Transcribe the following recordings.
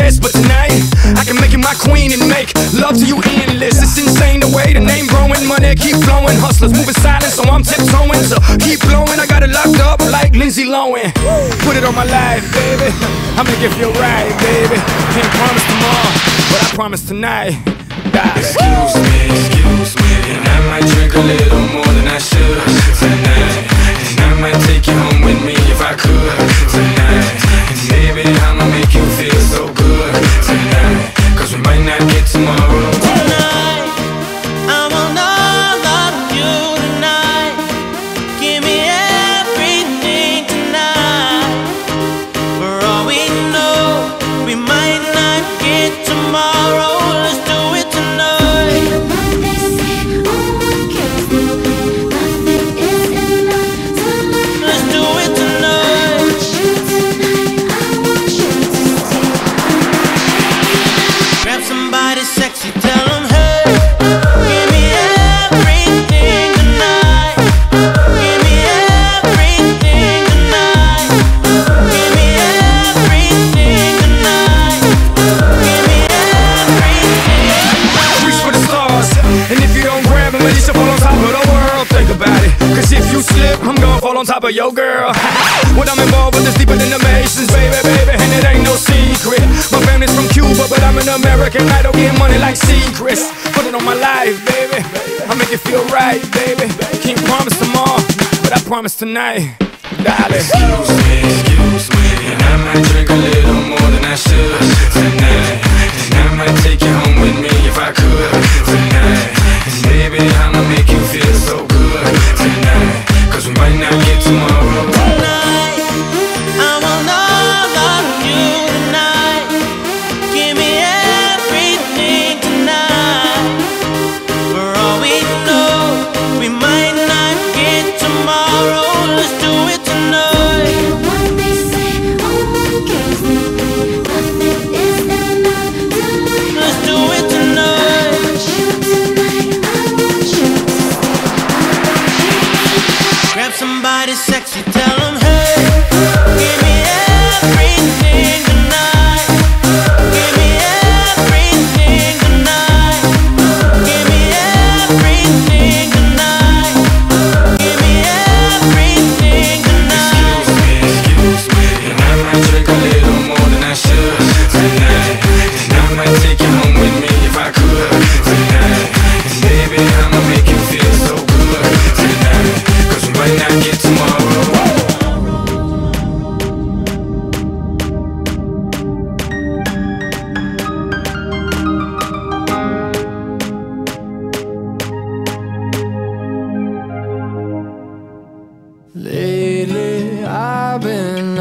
But tonight, I can make you my queen and make love to you endless. It's insane the way the name growing, money keep flowing. Hustlers moving silent, so I'm tiptoeing. So keep blowing, I got it locked up like Lindsay Lohan. Put it on my life, baby. I make you feel right, baby. Can't promise tomorrow, but I promise tonight. Excuse me, excuse me, and I might drink a little more than I should tonight. And I might take you home with me if I could tonight. And if you don't grab them, at least you fall on top of the world. Think about it. Cause if you slip, I'm gonna fall on top of your girl. what I'm involved with is deeper than the Masons, baby, baby. And it ain't no secret. My family's from Cuba, but I'm an American. I don't get money like secrets. Put it on my life, baby. I make it feel right, baby. Can't promise tomorrow, but I promise tonight. Excuse me, excuse me, and I might drink a little more than I should tonight. And I might take you home with me if I could tonight. I'ma make you feel so good tonight. Cause we might not get tomorrow. tonight. I want all of you tonight. Give me everything tonight. For all we know, we might not get tomorrow. Let's do it somebody sexy, tell them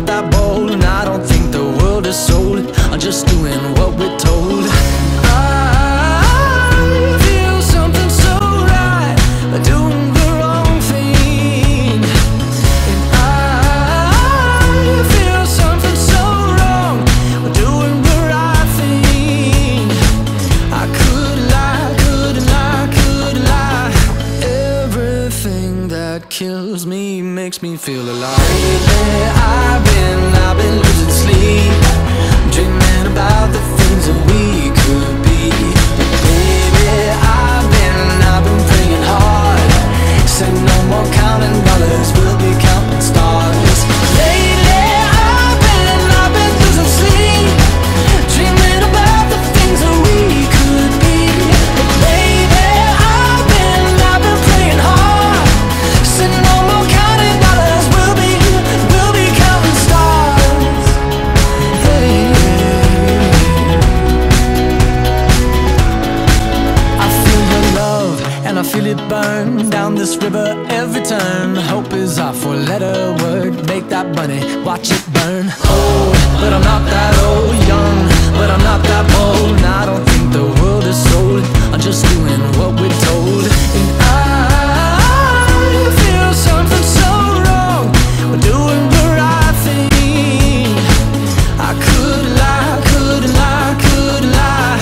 Not that money, watch it burn. Old, but I'm not that old. Young, but I'm not that bold. And I don't think the world is sold. I'm just doing what we're told. And I feel something so wrong. We're doing the right thing. I could lie, could lie, could lie.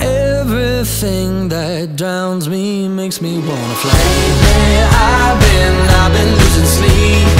Everything that drowns me makes me wanna fly. Lately, I've been, I've been losing sleep,